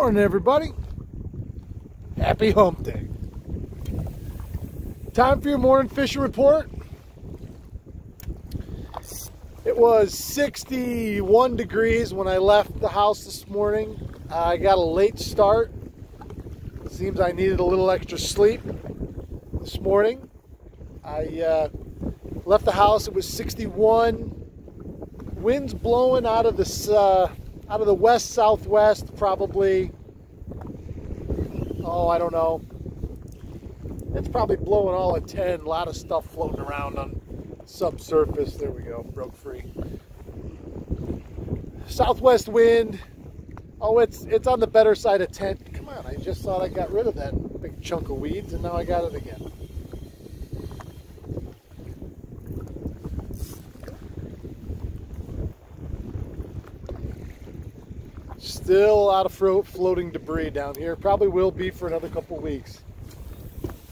Morning, everybody. Happy hump day. Time for your morning fishing report. It was 61 degrees when I left the house this morning. I got a late start. Seems I needed a little extra sleep this morning. I uh, left the house. It was 61. Winds blowing out of this uh, out of the west southwest, probably. Oh, I don't know. It's probably blowing all at 10. A lot of stuff floating around on subsurface. There we go. Broke free. Southwest wind. Oh, it's it's on the better side of 10. Come on, I just thought I got rid of that big chunk of weeds, and now I got it again. Still a lot of floating debris down here. Probably will be for another couple weeks.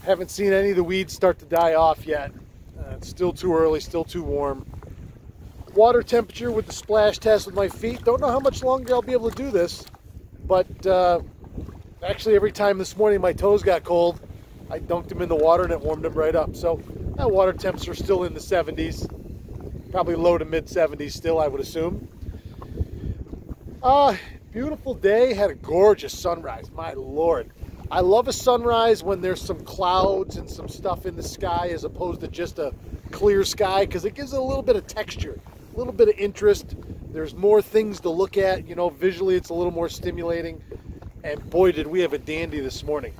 Haven't seen any of the weeds start to die off yet. Uh, it's still too early, still too warm. Water temperature with the splash test with my feet. Don't know how much longer I'll be able to do this, but uh, actually every time this morning my toes got cold, I dunked them in the water and it warmed them right up. So that water temps are still in the 70s, probably low to mid 70s still, I would assume. Uh, Beautiful day, had a gorgeous sunrise, my lord. I love a sunrise when there's some clouds and some stuff in the sky as opposed to just a clear sky because it gives it a little bit of texture, a little bit of interest. There's more things to look at, you know, visually it's a little more stimulating. And boy, did we have a dandy this morning.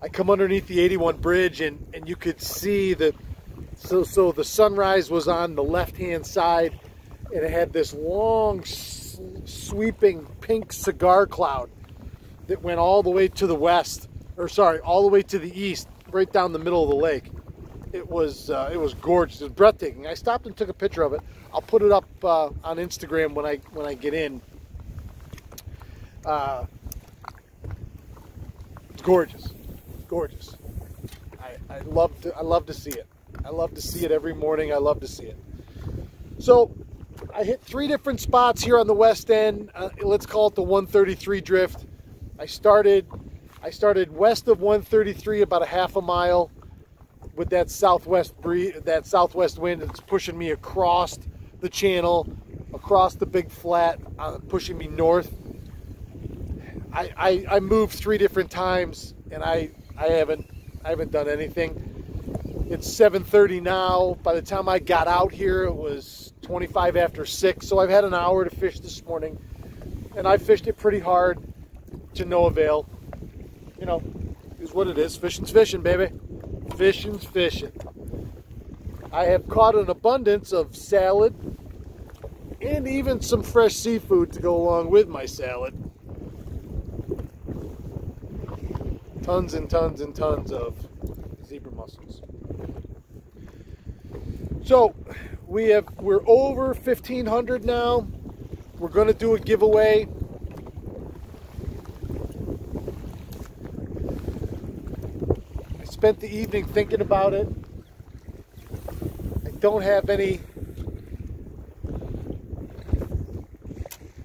I come underneath the 81 bridge and, and you could see that, so, so the sunrise was on the left-hand side and it had this long sweeping pink cigar cloud that went all the way to the west, or sorry, all the way to the east, right down the middle of the lake. It was uh, it was gorgeous. It was breathtaking. I stopped and took a picture of it. I'll put it up uh, on Instagram when I when I get in. Uh, it's gorgeous, gorgeous. I, I love to I love to see it. I love to see it every morning. I love to see it. So I hit three different spots here on the west end. Uh, let's call it the 133 drift. I started, I started west of 133 about a half a mile with that southwest breeze, that southwest wind. that's pushing me across the channel, across the big flat, uh, pushing me north. I, I, I moved three different times and I, I haven't, I haven't done anything. It's 7.30 now. By the time I got out here, it was 25 after 6, so I've had an hour to fish this morning. And I fished it pretty hard to no avail. You know, is what it is. Fishing's fishing, baby. Fishing's fishing. I have caught an abundance of salad and even some fresh seafood to go along with my salad. Tons and tons and tons of zebra mussels. So we have we're over 1500 now. We're going to do a giveaway. I spent the evening thinking about it. I don't have any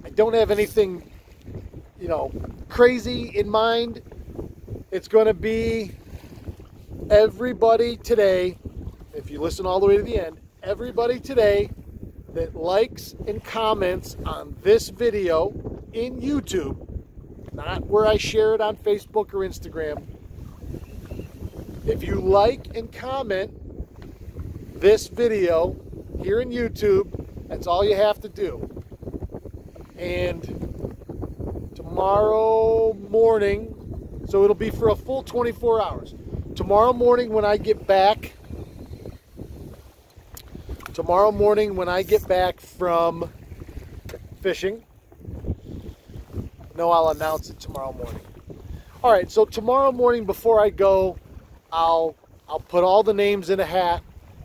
I don't have anything, you know, crazy in mind. It's going to be everybody today if you listen all the way to the end, everybody today that likes and comments on this video in YouTube, not where I share it on Facebook or Instagram, if you like and comment this video here in YouTube, that's all you have to do. And tomorrow morning, so it'll be for a full 24 hours. Tomorrow morning when I get back tomorrow morning when I get back from fishing, no, I'll announce it tomorrow morning. All right, so tomorrow morning before I go, I'll I'll put all the names in a hat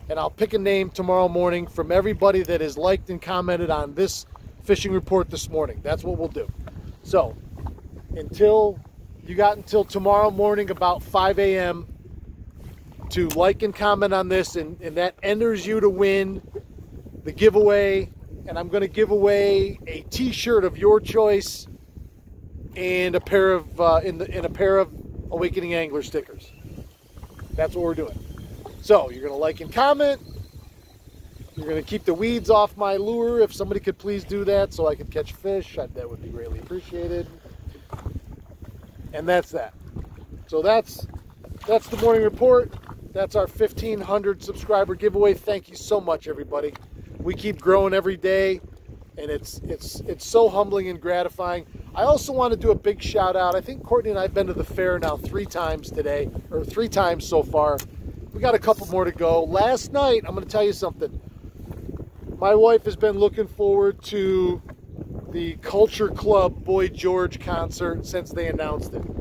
and I'll pick a name tomorrow morning from everybody that has liked and commented on this fishing report this morning. That's what we'll do. So, until you got until tomorrow morning about 5 a.m to like and comment on this, and, and that enters you to win the giveaway. And I'm going to give away a t shirt of your choice and a pair of uh, in the in a pair of Awakening Angler stickers. That's what we're doing. So you're gonna like and comment. You're gonna keep the weeds off my lure. If somebody could please do that, so I could catch fish, that would be greatly appreciated. And that's that. So that's that's the morning report. That's our 1500 subscriber giveaway. Thank you so much, everybody. We keep growing every day, and it's it's it's so humbling and gratifying. I also want to do a big shout out. I think Courtney and I have been to the fair now three times today, or three times so far. We got a couple more to go. Last night, I'm going to tell you something. My wife has been looking forward to the Culture Club Boy George concert since they announced it.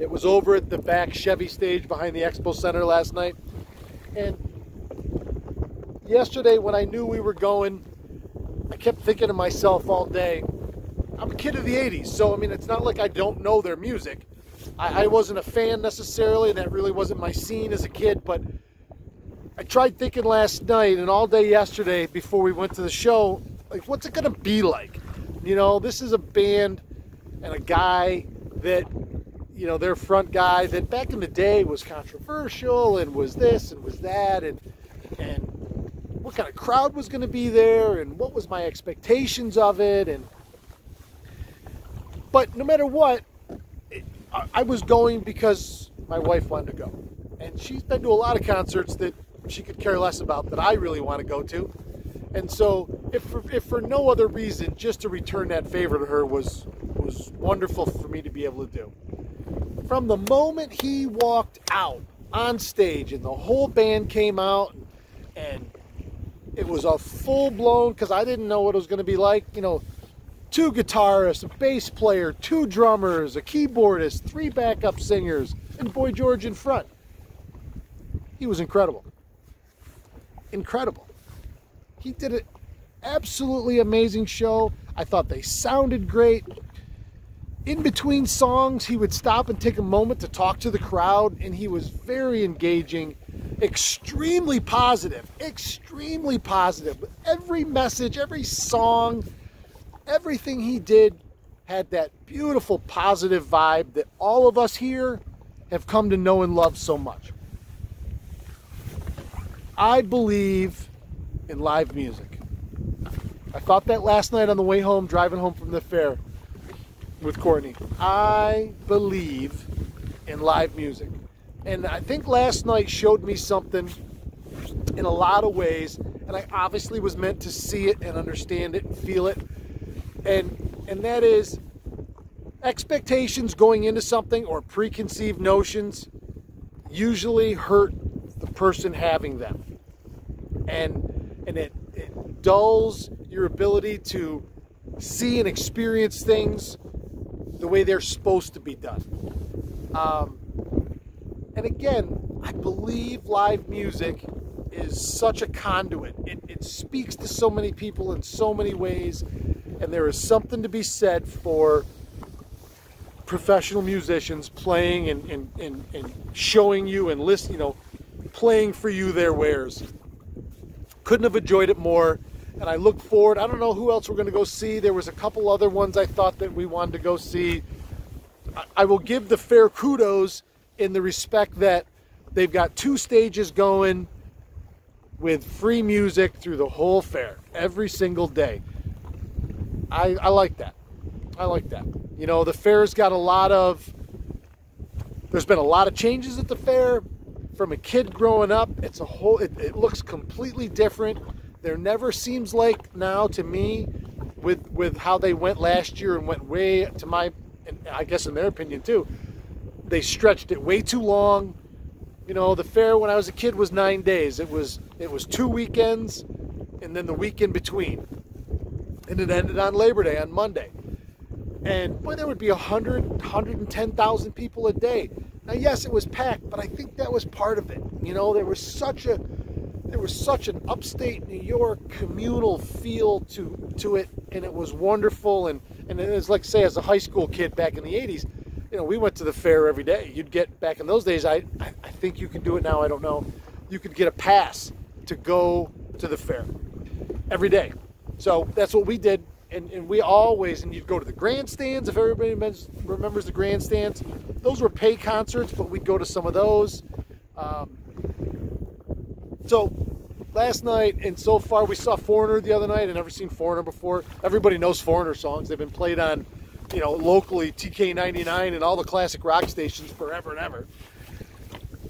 It was over at the back Chevy stage behind the Expo Center last night. And yesterday, when I knew we were going, I kept thinking to myself all day, I'm a kid of the 80s, so I mean, it's not like I don't know their music. I, I wasn't a fan necessarily, and that really wasn't my scene as a kid, but I tried thinking last night and all day yesterday before we went to the show, like, what's it going to be like? You know, this is a band and a guy that, you know, their front guy that back in the day was controversial and was this and was that and, and what kind of crowd was going to be there and what was my expectations of it and but no matter what, I was going because my wife wanted to go. And she's been to a lot of concerts that she could care less about that I really want to go to. And so, if for, if for no other reason, just to return that favor to her was was wonderful for me to be able to do. From the moment he walked out on stage and the whole band came out and it was a full blown because I didn't know what it was going to be like. You know, two guitarists, a bass player, two drummers, a keyboardist, three backup singers, and Boy George in front. He was incredible. Incredible. He did an absolutely amazing show. I thought they sounded great. In between songs, he would stop and take a moment to talk to the crowd, and he was very engaging, extremely positive, extremely positive. Every message, every song, everything he did had that beautiful positive vibe that all of us here have come to know and love so much. I believe in live music. I thought that last night on the way home, driving home from the fair with Courtney. I believe in live music. And I think last night showed me something in a lot of ways. And I obviously was meant to see it and understand it and feel it and and that is expectations going into something or preconceived notions usually hurt the person having them and and it, it dulls your ability to see and experience things the way they're supposed to be done um, and again i believe live music is such a conduit it, it speaks to so many people in so many ways and there is something to be said for professional musicians playing and, and, and, and showing you and listening, you know, playing for you their wares. Couldn't have enjoyed it more. And I look forward. I don't know who else we're going to go see. There was a couple other ones I thought that we wanted to go see. I will give the fair kudos in the respect that they've got two stages going with free music through the whole fair every single day. I, I like that. I like that. You know, the fair's got a lot of, there's been a lot of changes at the fair. From a kid growing up, it's a whole, it, it looks completely different. There never seems like now to me, with with how they went last year and went way to my, and I guess in their opinion too, they stretched it way too long. You know, the fair when I was a kid was nine days. It was it was two weekends, and then the week in between and it ended on Labor Day on Monday. And boy, there would be 100, 110,000 people a day. Now, yes, it was packed, but I think that was part of it. You know, there was such a there was such an upstate New York communal feel to to it, and it was wonderful. And and it was like say, as a high school kid back in the '80s, you know, we went to the fair every day. You'd get back in those days. I I, think you can do it now. I don't know. You could get a pass to go to the fair every day. So that's what we did. and, and we always, and you'd go to the grandstands, if everybody remembers the grandstands. Those were pay concerts, but we'd go to some of those. Um, so last night and so far we saw Foreigner the other night. I've never seen Foreigner before. Everybody knows Foreigner songs. They've been played on, you know, locally TK99 and all the classic rock stations forever and ever.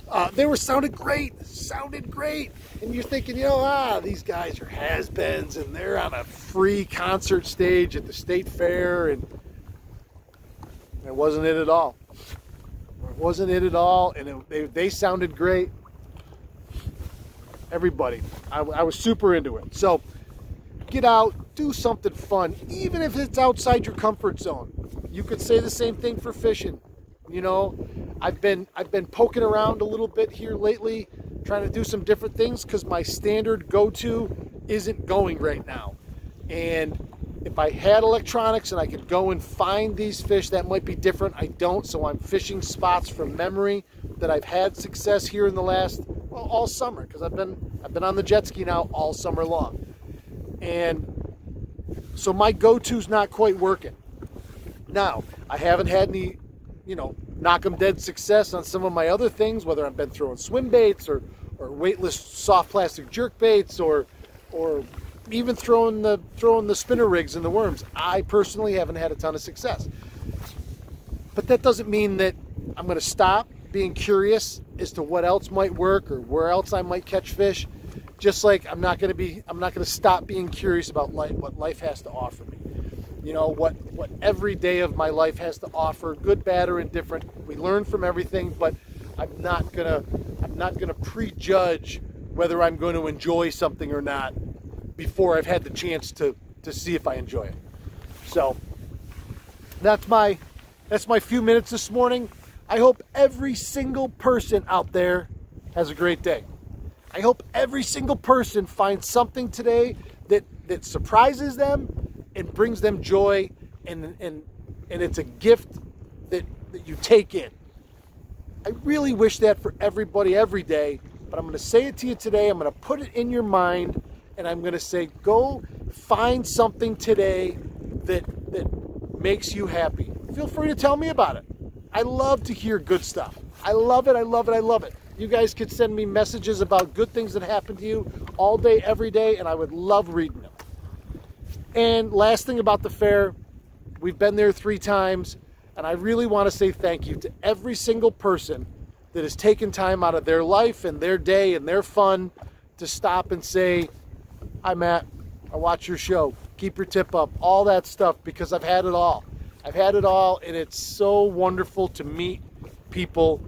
Uh, they were sounded great, sounded great, and you're thinking, you know, ah, these guys are has-beens, and they're on a free concert stage at the state fair, and it wasn't it at all. It wasn't it at all, and it, they, they sounded great. Everybody, I, I was super into it. So get out, do something fun, even if it's outside your comfort zone. You could say the same thing for fishing. You know, I've been I've been poking around a little bit here lately, trying to do some different things because my standard go-to isn't going right now. And if I had electronics and I could go and find these fish, that might be different. I don't, so I'm fishing spots from memory that I've had success here in the last well, all summer because I've been I've been on the jet ski now all summer long, and so my go-to's not quite working. Now I haven't had any you know, knock them dead success on some of my other things, whether I've been throwing swim baits or, or weightless soft plastic jerk baits or, or even throwing the, throwing the spinner rigs and the worms. I personally haven't had a ton of success. But that doesn't mean that I'm going to stop being curious as to what else might work or where else I might catch fish. Just like I'm not going to be, I'm not going to stop being curious about life, what life has to offer me. You know what what every day of my life has to offer good bad or indifferent. We learn from everything but i'm not gonna i'm not gonna prejudge whether i'm going to enjoy something or not before i've had the chance to to see if i enjoy it. So that's my that's my few minutes this morning i hope every single person out there has a great day i hope every single person finds something today that that surprises them and brings them joy and, and, and it's a gift that, that you take in. I really wish that for everybody every day, but I'm going to say it to you today. I'm going to put it in your mind and I'm going to say, go find something today that, that makes you happy. Feel free to tell me about it. I love to hear good stuff. I love it. I love it. I love it. You guys could send me messages about good things that happen to you all day, every day, and I would love reading them. And last thing about the fair, we've been there three times, and I really want to say thank you to every single person that has taken time out of their life and their day and their fun to stop and say, Hi, Matt, I watch your show. Keep your tip up, all that stuff, because I've had it all. I've had it all, and it's so wonderful to meet people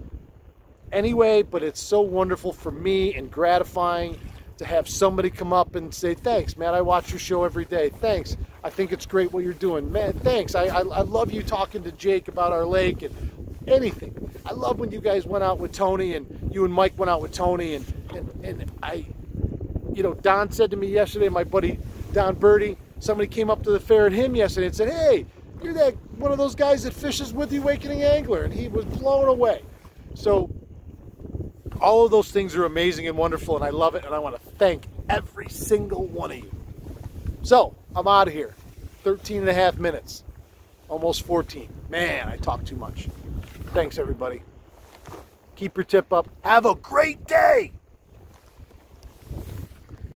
anyway, but it's so wonderful for me and gratifying to have somebody come up and say, thanks, man, I watch your show every day. Thanks. I think it's great what you're doing. Man, thanks. I, I, I love you talking to Jake about our lake and anything. I love when you guys went out with Tony and you and Mike went out with Tony and, and, and I, you know, Don said to me yesterday, my buddy Don Birdie, somebody came up to the fair at him yesterday and said, hey, you're that one of those guys that fishes with the Awakening Angler. And he was blown away. So all of those things are amazing and wonderful, and I love it, and I want to thank every single one of you. So, I'm out of here. 13 and a half minutes. Almost 14. Man, I talk too much. Thanks, everybody. Keep your tip up. Have a great day.